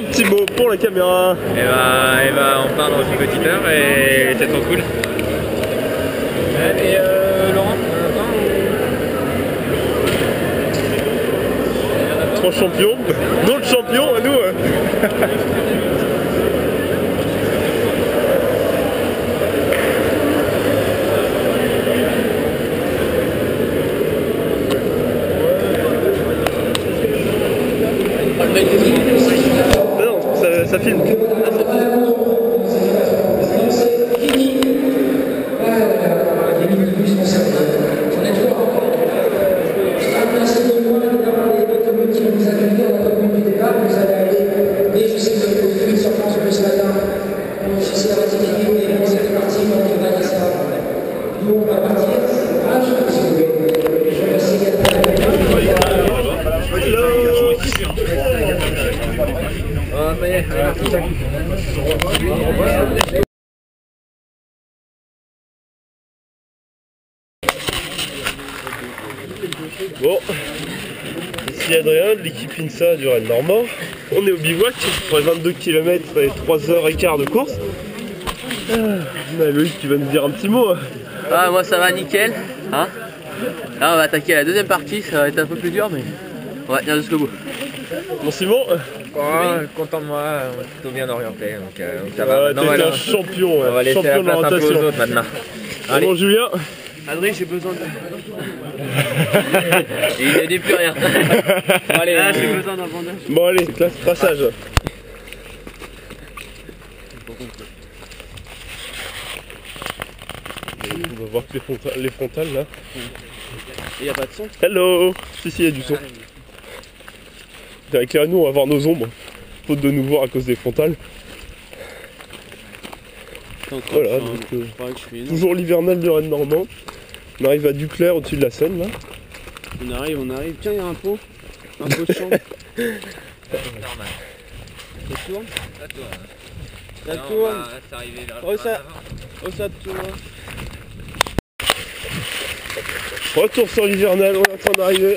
un petit mot pour la caméra. Et bah, et bah on part dans une petite heure et c'est trop cool. Et euh, Laurent, Trois champions, notre champion à nous. Hein. Non, ça, ça filme. Hello. Ah, ça y est, Bon, ici Adrien l'équipe INSA du Rennes Normand. On est au bivouac pour les 22 km et 3h15 de course. Ah, Loïc qui va nous dire un petit mot. Ah, moi ça va nickel. Hein? Là, on va attaquer la deuxième partie, ça va être un peu plus dur, mais on va tenir jusqu'au bout. Bon Simon, Oh, content de moi, on est plutôt bien orienté, donc, euh, donc ça va. euh, t'es voilà, un champion, on va ouais, laisser la champion de place un peu aux l'orientation. autres maintenant. Allez. Bon Julien, Adrien, j'ai besoin de. Il n'y a plus rien. Allez, Ah, j'ai besoin d'un bandage. bon allez, classe passage. On va voir que les, fronta- les frontales là. Il n'y a pas de son? Hello Si si, il y a du son. Avec nous, on va voir nos ombres. Faute de nous voir à cause des frontales. Voilà, donc, euh, Toujours l'hivernal de Rennes Normand. On arrive à Duclair au-dessus de la Seine là. On arrive, on arrive. Tiens, il y a un pot. Un pot de chambre. Normal. Ça tourne Ça tourne. Ça Là, on tourne. va vers Oh, ça-. Oh, ça tourne. Retour sur l'hivernal, on est en train d'arriver.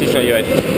sí soy yo este.